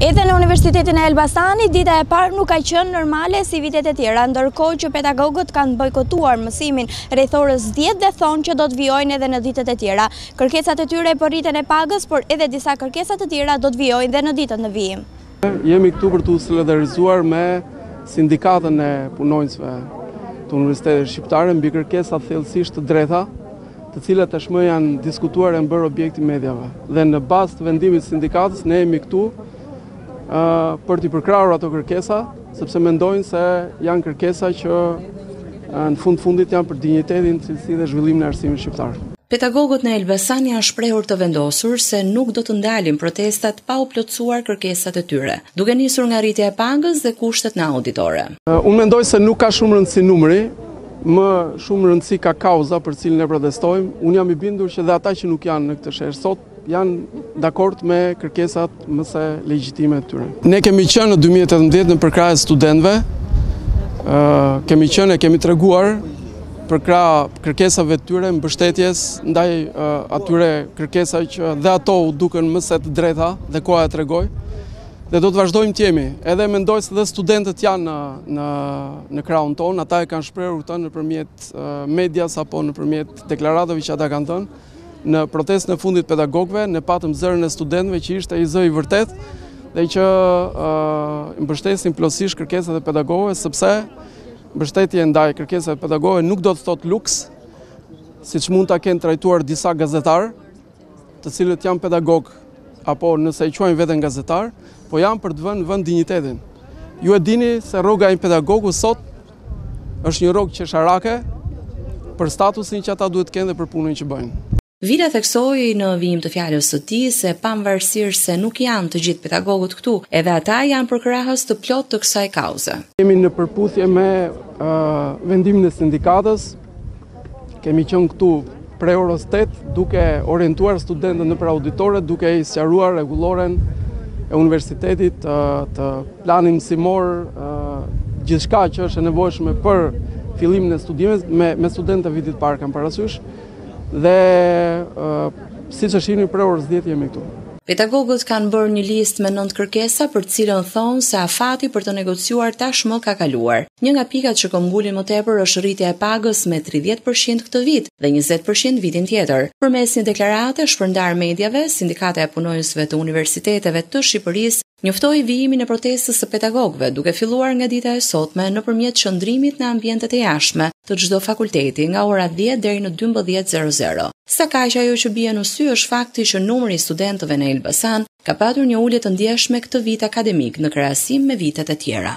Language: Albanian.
Edhe në Universitetin e Elbasanit, dita e parë nuk ka qenë normale si vitet e tjera, ndërkohë që pedagogët kanë bojkotuar mësimin rreth orës dhjetë dhe thonë që do të vijojnë edhe në ditët e tjera. Kërkesat e tyre për rritjen e pagës, por edhe disa kërkesa të tjera do të vijojnë dhe në ditët në vijim. Jemi këtu për t'u solidarizuar me Sindikatën e Punonjësve të Universiteteve Shqiptare mbi kërkesa thellësisht të drejta të cilat tashmë janë diskutuar e bërë objekt i mediave. Dhe në bazë të vendimit të sindikatës ne jemi këtu ë për t'i përkrahur ato kërkesa, sepse mendojnë se janë kërkesa që në fund fundit janë për dinjitetin, cilësinë dhe zhvillimin e arsimit shqiptar. Pedagogët në Elbasan janë shprehur të vendosur se nuk do të ndalin protestat pa u plotësuar kërkesat e tyre, duke nisur nga rritja e pagës dhe kushtet në auditore. Unë mendoj se nuk ka shumë rëndësi numri, Më shumë rëndësi ka kauza për cilën ne protestojmë. Unë jam i bindur që dhe ata që nuk janë në këtë shesh sot janë dakord me kërkesat më se legjitime të tyre. Ne kemi qenë në 2018 në përkrah të studentëve, kemi qenë e kemi treguar përkrah kërkesave të tyre mbështetjes ndaj atyre kërkesa që dhe ato u dukën më se të drejta dhe koha e tregoi. Dhe do të vazhdojmë të jemi. Edhe mendoj se dhe studentët janë në, në, në krahun tonë, ata e kanë shprehur këtë nëpërmjet medias apo nëpërmjet deklaratave që ata kanë dhënë. Në protestën e fundit të pedagogëve, ne patëm zërin e studentëve që ishte një zë i vërtetë, dhe që uh, mbështesin plotësisht kërkesat e pedagogëve, sepse mbështetje ndaj kërkesave të pedagogëve nuk do të thotë luks, siç mund ta kenë trajtuar disa gazetarë, të cilët janë pedagogë, apo nëse e quajnë veten gazetarë, po janë për të vënë në vend dinjitetin. Ju e dini se rroga e një pedagogu sot është një rrogë qesharake për statusin që ata duhet të kenë dhe për punën që bëjnë. Vila theksoi në vijim të fjalës së tij se pavarësisht se nuk janë të gjithë pedagogët këtu, edhe ata janë përkrahës të plotë të kësaj kauze. Jemi në përputhje me vendimin e sindikatës, Kemi qenë këtu prej orës 8 duke orientuar studentët nëpër auditore, duke i sqaruar rregulloren e universitetit dhe planin mësimor, gjithçka që është e nevojshme për fillimin e studimeve, studentët e vitit të parë kam parasysh, dhe siç e shihni prej orës 10 jemi këtu. Pedagogët kanë bërë një listë me nëntë kërkesa për të cilën thonë se afati për të negociuar tashmë ka kaluar. Një nga pikat që këmbgulin më tepër është rritja e pagës me tridhjetë për qind këtë vit dhe njëzet për qind vitin tjetër. Përmes një deklarate shpërndarë mediave, Sindikata e Punonjësve të Universiteteve të Shqipërisë, njoftoi vijimin e protestës së pedagogëve, duke filluar nga dita e sotme nëpërmjet qëndrimit në ambientet e jashtme të çdo fakulteti nga ora 10 deri në 12:00. Sakaq ajo që bie në sy është fakti që numri i studentëve në Elbasan ka patur një ulje të ndjeshme këtë vit akademik në krahasim me vitet e tjera.